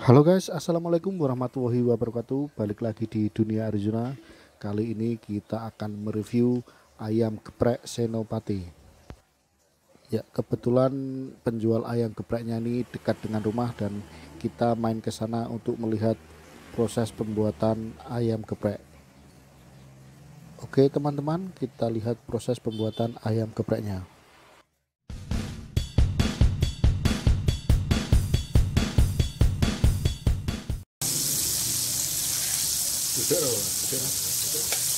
Halo guys, assalamualaikum warahmatullahi wabarakatuh. Balik lagi di dunia Arjuna. Kali ini kita akan mereview ayam geprek Senopati. Ya, kebetulan penjual ayam gepreknya ini dekat dengan rumah dan kita main ke sana untuk melihat proses pembuatan ayam geprek. Oke teman-teman, kita lihat proses pembuatan ayam gepreknya. Sincero, sincero.